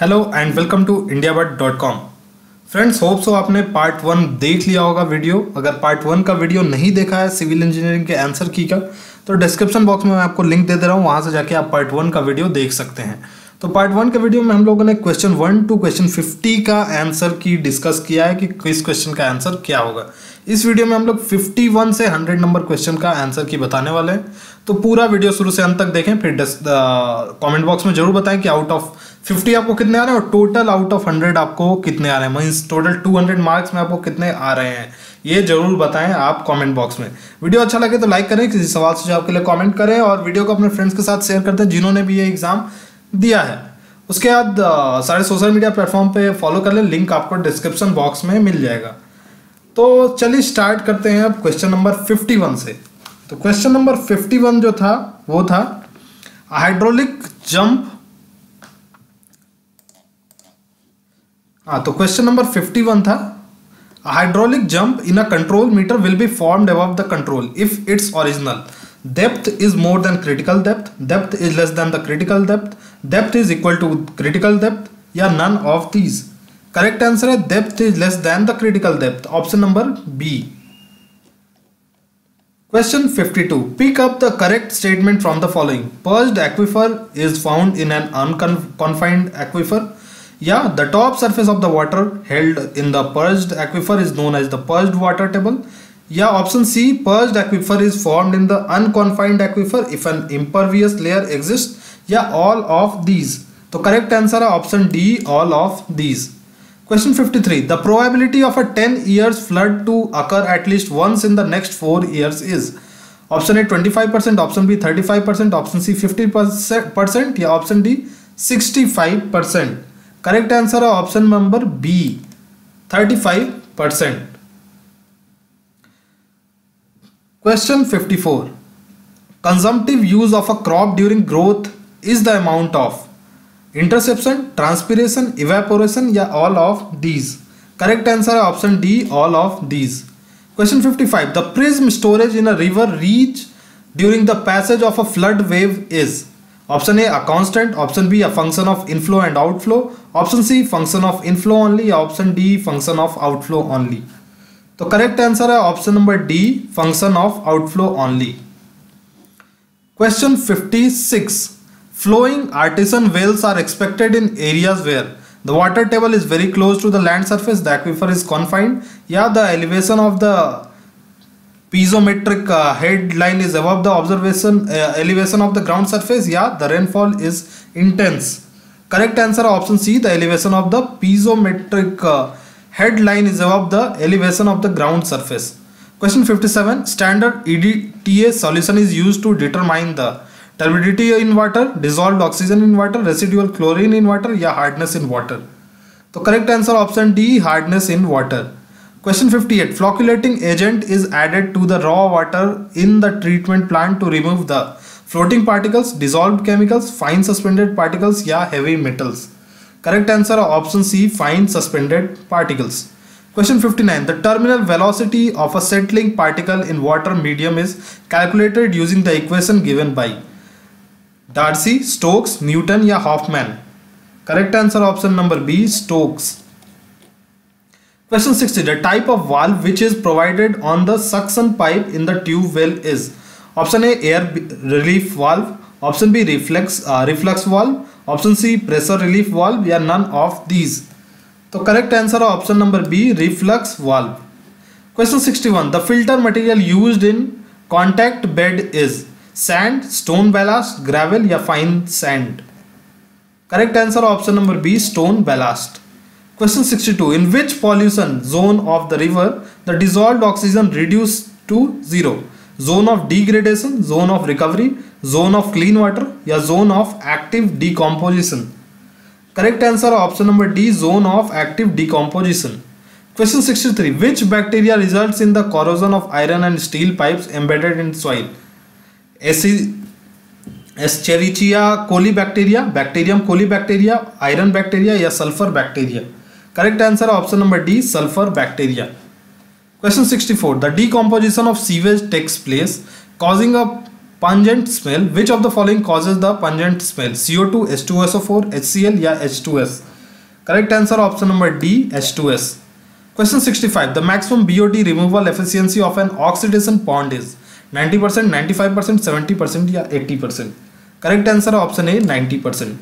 Hello and welcome to India but dot com friends hope so आपने part one देख लिया होगा video अगर पार्ट वन का वीडियो नहीं देखा है सिविल इंजीनियरिंग के आंसर की का तो डिस्क्रिप्शन बॉक्स में मैं आपको लिंक दे दे रहा हूँ वहाँ से जाके आप पार्ट वन का वीडियो देख सकते हैं तो पार्ट वन के वीडियो में हम लोगों ने question one two question fifty का आंसर की डिस्कस किया है कि किस क्वेश्चन का आंसर क्या होगा इस वीडियो में हम लोग फिफ्टी वन से हंड्रेड नंबर क्वेश्चन का आंसर की बताने वाले हैं तो पूरा वीडियो शुरू से अंत तक देखें फिर कमेंट बॉक्स में जरूर बताएं कि आउट ऑफ 50 आपको कितने आ रहे हैं और टोटल आउट ऑफ 100 आपको कितने आ रहे हैं मीन्स टोटल 200 मार्क्स में आपको कितने आ रहे हैं ये जरूर बताएं आप कमेंट बॉक्स में वीडियो अच्छा लगे तो लाइक करें किसी सवाल सुझाव के लिए कॉमेंट करें और वीडियो को अपने फ्रेंड्स के साथ शेयर करते हैं जिन्होंने भी ये एग्ज़ाम दिया है उसके बाद सारे सोशल मीडिया प्लेटफॉर्म पर फॉलो कर लें लिंक आपको डिस्क्रिप्शन बॉक्स में मिल जाएगा तो चलिए स्टार्ट करते हैं अब क्वेश्चन नंबर फिफ्टी से तो क्वेश्चन नंबर फिफ्टी वन जो था वो था हाइड्रोलिक जंप हाँ तो क्वेश्चन नंबर 51 था hydraulic jump in a control metre will be form above the control if it's original depth is more than critical depth depth is less than the critical depth depth is equal to critical depth या none of these correct answer है depth is less than the critical depth option number B Question 52. Pick up the correct statement from the following. Purged aquifer is found in an unconfined aquifer. Yeah, the top surface of the water held in the purged aquifer is known as the purged water table. Yeah, option C, purged aquifer is formed in the unconfined aquifer if an impervious layer exists. Yeah, all of these. So correct answer option D, all of these. Question 53. The probability of a 10 years flood to occur at least once in the next 4 years is option A 25%, option B 35%, option C 50% या option D 65%. Correct answer is option number B 35%. Question 54. Consumptive use of a crop during growth is the amount of interception transpiration evaporation या all of these correct answer है option D all of these question 55 the prism storage in a river reach during the passage of a flood wave is option A a constant option B a function of inflow and outflow option C function of inflow only या option D function of outflow only तो correct answer है option number D function of outflow only question 56 Flowing artisan wells are expected in areas where the water table is very close to the land surface, the aquifer is confined, yeah the elevation of the piezometric uh, head line is above the observation uh, elevation of the ground surface, yeah the rainfall is intense. Correct answer option C, the elevation of the piezometric uh, head line is above the elevation of the ground surface. Question 57, standard EDTA solution is used to determine the turbidity in water, dissolved oxygen in water, residual chlorine in water ya hardness in water. तो correct answer option D, hardness in water. Question 58. Flocculating agent is added to the raw water in the treatment plant to remove the floating particles, dissolved chemicals, fine suspended particles ya heavy metals. Correct answer option C, fine suspended particles. Question 59. The terminal velocity of a settling particle in water medium is calculated using the equation given by. Darcy Stokes Newton या Hoffman correct answer option number B Stokes question sixty the type of valve which is provided on the suction pipe in the tube well is option A air relief valve option B reflex reflex valve option C pressure relief valve या none of these तो correct answer है option number B reflux valve question sixty one the filter material use in contact bed is sand, stone ballast, gravel ya fine sand. Correct answer option number B, stone ballast. Question 62. In which pollution zone of the river the dissolved oxygen reduced to zero? Zone of degradation, zone of recovery, zone of clean water ya zone of active decomposition. Correct answer option number D, zone of active decomposition. Question 63. Which bacteria results in the corrosion of iron and steel pipes embedded in soil? Escherichia coli bacteria, Bacterium coli bacteria, iron bacteria ya sulfur bacteria. Correct answer option number D, sulfur bacteria. Question 64. The decomposition of sewage takes place, causing a pungent smell. Which of the following causes the pungent smell? CO2, H2SO4, HCl या H2S. Correct answer option number D, H2S. Question 65. The maximum BOT removal efficiency of an oxidation pond is. 90%, 95%, 70% या 80%. Correct answer option A 90%.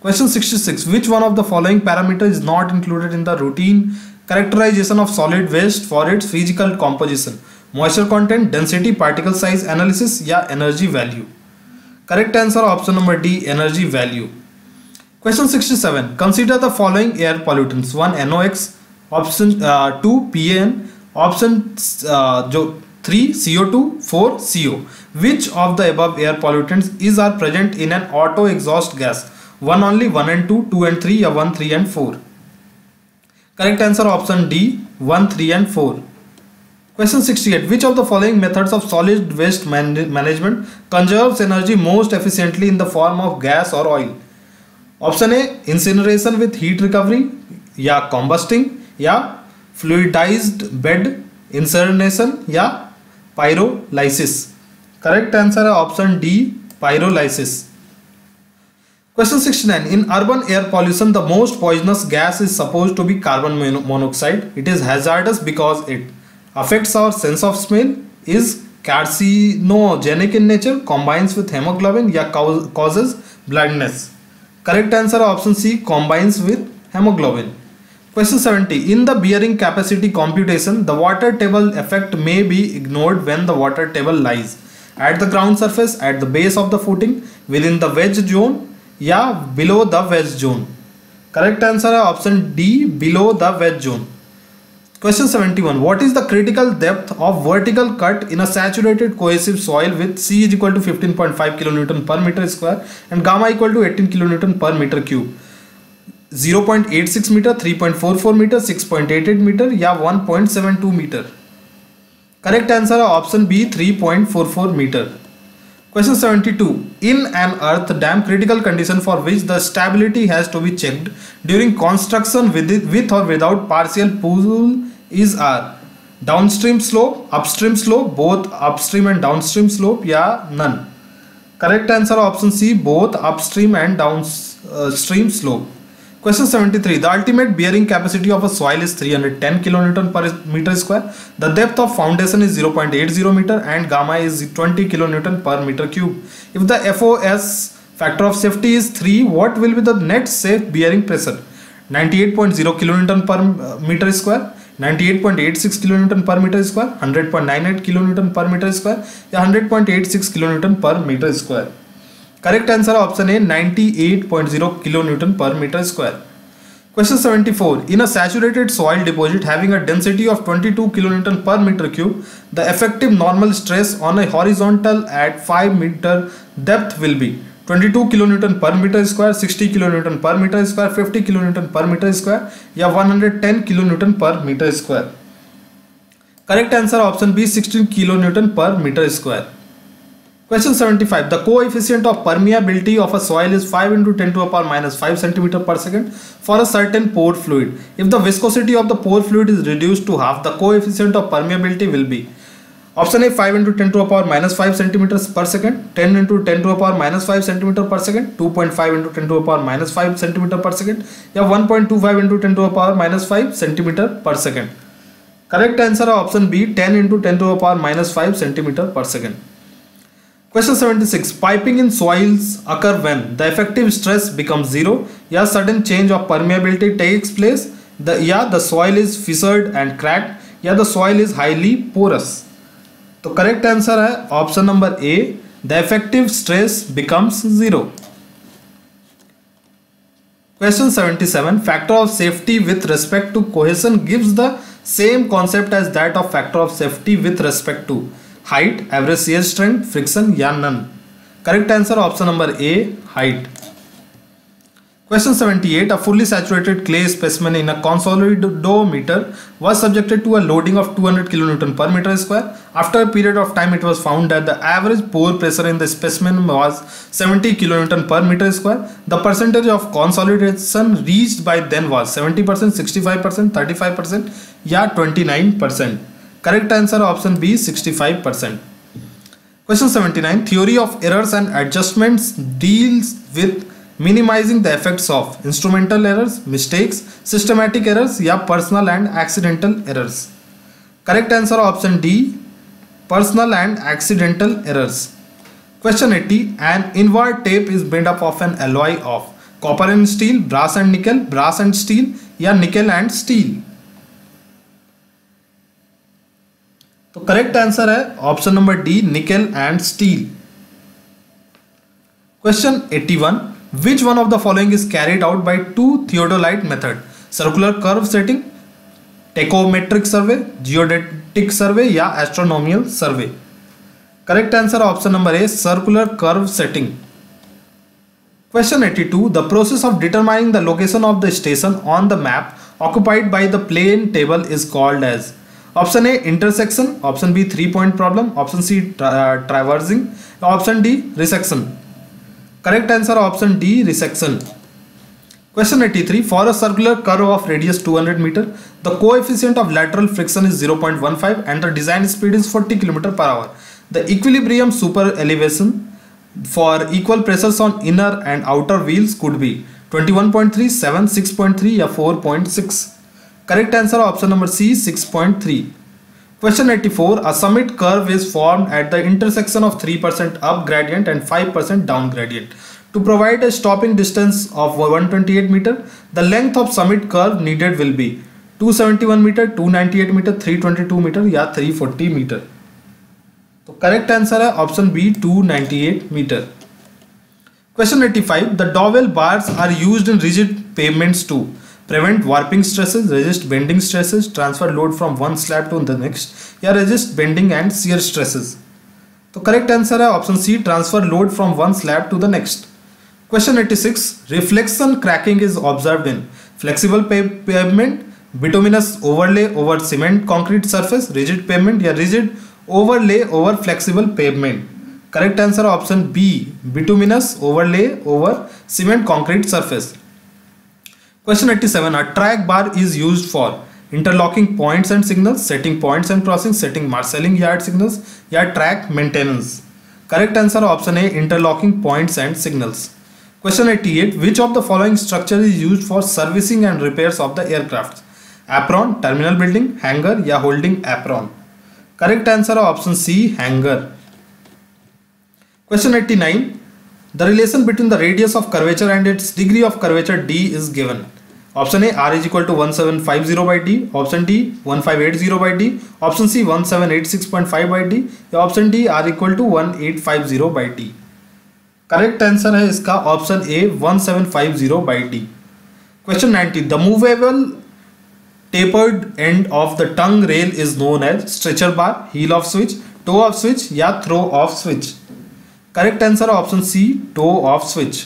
Question 66. Which one of the following parameter is not included in the routine characterization of solid waste for its physical composition? Moisture content, density, particle size analysis ya energy value. Correct answer option number D energy value. Question 67. Consider the following air pollutants. 1 NOx, option uh, 2 PAN, option uh, 3 CO2, 4 CO. Which of the above air pollutants is are present in an auto exhaust gas? 1 only, 1 and 2, 2 and 3 or 1, 3 and 4. Correct answer option D 1, 3 and 4. Question 68. Which of the following methods of solid waste man management conserves energy most efficiently in the form of gas or oil? Option A incineration with heat recovery या combusting या fluidised bed incineration या pyrolysis correct answer है option D pyrolysis Question 69. In urban air pollution, the most poisonous gas is supposed to be carbon monoxide. It is hazardous because it affects our sense of smell, is carcinogenic in nature, combines with hemoglobin, या causes blindness. Correct answer option C combines with hemoglobin. Question 70. In the bearing capacity computation, the water table effect may be ignored when the water table lies at the ground surface, at the base of the footing, within the wedge zone yeah, below the wedge zone. Correct answer is option D below the wedge zone. Question 71. What is the critical depth of vertical cut in a saturated cohesive soil with C is equal to 15.5 kN per meter square and gamma equal to 18 kN per meter cube? 0.86 metre 3.44 metre 6.88 metre या 1.72 metre correct answer है option B 3.44 metre question 72 in an earth dam critical condition for which the stability has to be checked during construction with और without partial pool is are downstream slope upstream slope both upstream and downstream slope या none correct answer option C both upstream and downstream slope Question 73. The ultimate bearing capacity of a soil is 310 kN per meter square. The depth of foundation is 0.80 meter and gamma is 20 kN per meter cube. If the FOS factor of safety is 3, what will be the net safe bearing pressure? 98.0 kN uh, per meter square, 98.86 kN per meter square, 100.98 kN per meter square, 100.86 kN per meter square. Correct answer option A 98.0 kilo newton per metre square question 74 in a saturated soil deposit having a density of 22 kilo newton per metre cube the effective normal stress on a horizontal at 5 metre depth will be 22 kilo newton per metre square 60 kilo newton per metre square 50 kilo newton per metre square या 110 kilo newton per metre square correct answer option B 16 kilo newton per metre square Question 75. The coefficient of permeability of a soil is 5 into 10 to the power minus 5 centimeter per second for a certain pore fluid. If the viscosity of the pore fluid is reduced to half, the coefficient of permeability will be Option A 5 into 10 to the power minus 5 centimeters per second, 10 into 10 to the power minus 5 centimeter per second, 2.5 into 10 to the power minus 5 centimeter per second, या 1.25 into 10 to the power minus 5 centimeter per second. Correct answer option B 10 into 10 to the power minus 5 centimeter per second. Question 76. Piping in soils occur when the effective stress becomes zero या sudden change of permeability takes place the या the soil is fissured and cracked या the soil is highly porous. तो correct answer है option number A. The effective stress becomes zero. Question 77. Factor of safety with respect to cohesion gives the same concept as that of factor of safety with respect to height average shear strength friction या none correct answer option number A height question 78 a fully saturated clay specimen in a consolidometer was subjected to a loading of 200 kilo newton per metre square after a period of time it was found that the average pore pressure in the specimen was 70 kilo newton per metre square the percentage of consolidation reached by then was 70% 65% 35% या 29% Correct answer option B, 65%. Question 79. Theory of errors and adjustments deals with minimizing the effects of instrumental errors, mistakes, systematic errors, or personal and accidental errors. Correct answer option D, personal and accidental errors. Question 80. An inward tape is made up of an alloy of copper and steel, brass and nickel, brass and steel, or nickel and steel. Correct तो answer है option number D nickel and steel question 81 one which one of the following is carried out by two theodolite method circular curve setting tachometric survey geodetic survey या astronomical survey correct answer option number A circular curve setting question 82 to the process of determining the location of the station on the map occupied by the plane table is called as Option A intersection, option B 3-point problem, option C uh, traversing, option D resection. Correct answer option D resection. Question 83. For a circular curve of radius 200 meter, the coefficient of lateral friction is 0.15 and the design speed is 40 km/h. The equilibrium super elevation for equal pressures on inner and outer wheels could be 21.3, 7, 6.3 or 4.6. Correct answer option number C 6.3. Question 84. A summit curve is formed at the intersection of 3% up gradient and 5% down gradient. To provide a stopping distance of 128 meter, the length of summit curve needed will be 271 metre 298 metre 322 metre या 340 metre तो correct answer है option B 298 metre question 85 the dowel bars are used in rigid pavements to prevent warping stresses, resist bending stresses, transfer load from one slab to the next या resist bending and shear stresses. तो correct answer है option C transfer load from one slab to the next question six reflection cracking is observe in flexible pavement bituminous overlay over cement concrete surface rigid pavement या rigid overlay over flexible pavement correct answer option B bituminous overlay over cement concrete surface Question 87. A track bar is used for interlocking points and signals, setting points and crossings, setting marshalling yard signals, yard track maintenance. Correct answer option A interlocking points and signals. Question 88. Which of the following structure is used for servicing and repairs of the aircraft? Apron, terminal building, hangar or holding apron. Correct answer option C hangar. Question 89. The relation between the radius of curvature and its degree of curvature D is given. Option A R is equal to one seven five zero by D option D one five eight zero by D option C one seven eight six point five by D या option D R equal to one eight five zero by D correct answer है इसका option A one seven five zero by D question ninety the movable tapered end of the tongue rail is known as stretcher bar heel of switch toe of switch या throw of switch correct answer option C toe of switch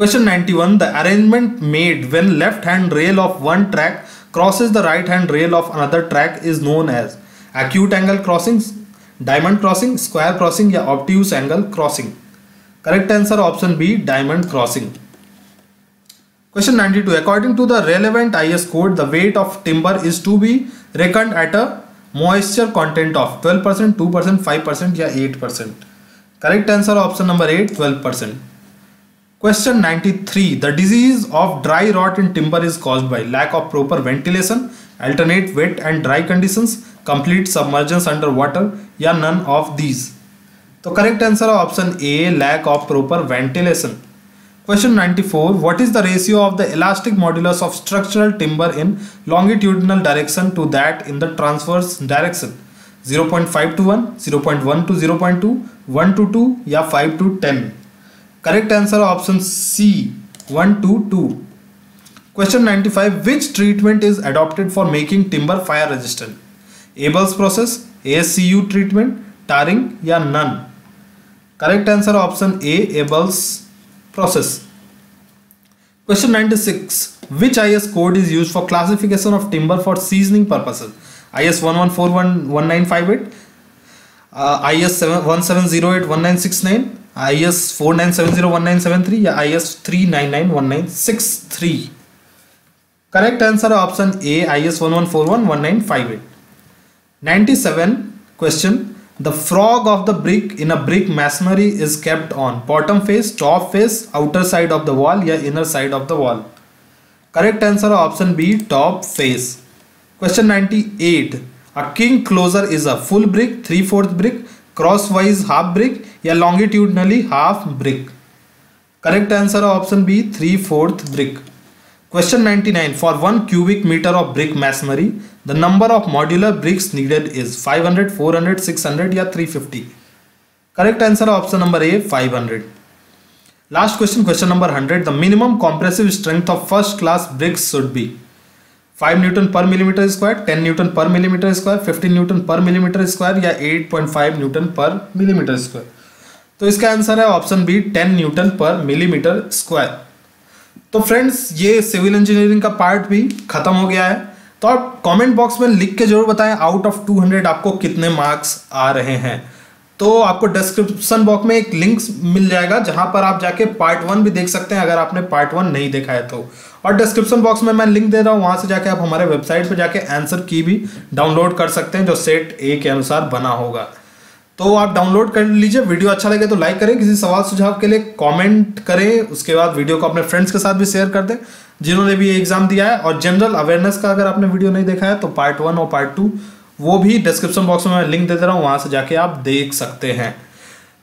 Question 91. The arrangement made when left hand rail of one track crosses the right hand rail of another track is known as acute angle crossings, diamond crossing, square crossing or obtuse angle crossing. Correct answer option B diamond crossing. Question 92. According to the relevant IS code, the weight of timber is to be reckoned at a moisture content of 12%, 2%, 5% or 8%. Correct answer option number 8 12%. Question 93. The disease of dry rot in timber is caused by lack of proper ventilation, alternate wet and dry conditions, complete submergence under water या none of these. तो correct answer option A lack of proper ventilation. Question 94. What is the ratio of the elastic modulus of structural timber in longitudinal direction to that in the transverse direction? 0.5 to 1, 0.1 to 0.2, 1 to 2 या 5 to 10. Correct answer option C 122. Question 95 Which treatment is adopted for making timber fire resistant? Abel's process, ASCU treatment, tarring, or none? Correct answer option A Abel's process. Question 96 Which IS code is used for classification of timber for seasoning purposes? IS 11411958, uh, IS 1969 IS 49701973 या IS 3991963 correct answer है option A I S one one four one one nine five eight ninety seven question the frog of the brick in a brick masonry is kept on bottom face top face outer side of the wall या inner side of the wall correct answer option B top face question 98 a king closer is a full brick three fourth brick cross wise half brick या longitudinally half brick correct answer है option B three fourth brick question ninety nine for one cubic metre of brick masonry the number of modular bricks needed is five hundred four hundred six hundred या three fifty correct answer है option number A five hundred last question question number hundred the minimum compressive strength of first class bricks should be five newton per millimetre square ten newton per millimetre square fifteen newton per millimetre square या eight point five newton per millimetre square तो इसका answer है option B ten newton per millimetre square तो friends ये civil engineering का part भी खत्म हो गया है तो आप कमेंट बॉक्स में लिख के जरूर बताएं आउट ऑफ 200 आपको कितने मार्क्स आ रहे हैं तो आपको डिस्क्रिप्शन बॉक्स में एक लिंक मिल जाएगा जहां पर आप जाके पार्ट वन भी देख सकते हैं अगर आपने पार्ट वन नहीं देखा है तो और डिस्क्रिप्शन बॉक्स में मैं लिंक दे रहा हूँ वहाँ से जाके आप हमारे वेबसाइट पर जाके आंसर की भी डाउनलोड कर सकते हैं जो सेट ए के अनुसार बना होगा तो आप डाउनलोड कर लीजिए वीडियो अच्छा लगे तो लाइक करें किसी सवाल सुझाव के लिए कमेंट करें उसके बाद वीडियो को अपने फ्रेंड्स के साथ भी शेयर कर दें जिन्होंने भी ये एग्जाम दिया है और जनरल अवेयरनेस का अगर आपने वीडियो नहीं देखा है तो पार्ट वन और पार्ट टू वो भी डिस्क्रिप्शन बॉक्स में मैं लिंक दे दे रहा हूँ वहाँ से जाके आप देख सकते हैं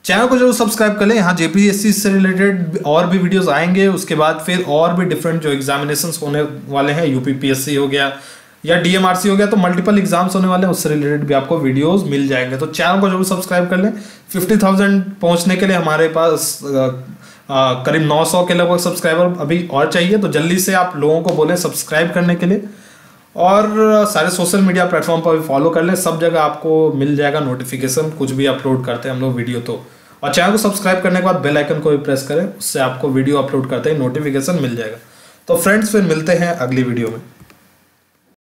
चैनल को जरूर सब्सक्राइब कर लें यहाँ जेपीएससी से रिलेटेड और भी वीडियोज आएंगे उसके बाद फिर और भी डिफरेंट जो एग्जामिनेशन होने वाले हैं यूपीपीएससी हो गया या डीएमआरसी हो गया तो मल्टीपल एग्जाम्स होने वाले हैं उससे रिलेटेड भी आपको वीडियोस मिल जाएंगे तो चैनल को जरूर सब्सक्राइब कर लें फिफ्टी थाउजेंड पहुंचने के लिए हमारे पास करीब नौ सौ के लगभग सब्सक्राइबर अभी और चाहिए तो जल्दी से आप लोगों को बोलें सब्सक्राइब करने के लिए और सारे सोशल मीडिया प्लेटफॉर्म पर भी फॉलो कर लें सब जगह आपको मिल जाएगा नोटिफिकेशन कुछ भी अपलोड करते हैं हम लोग वीडियो तो और चैनल को सब्सक्राइब करने के बाद बेल आइकन को भी प्रेस करें उससे आपको वीडियो अपलोड करते ही नोटिफिकेशन मिल जाएगा तो फ्रेंड्स फिर मिलते हैं अगली वीडियो में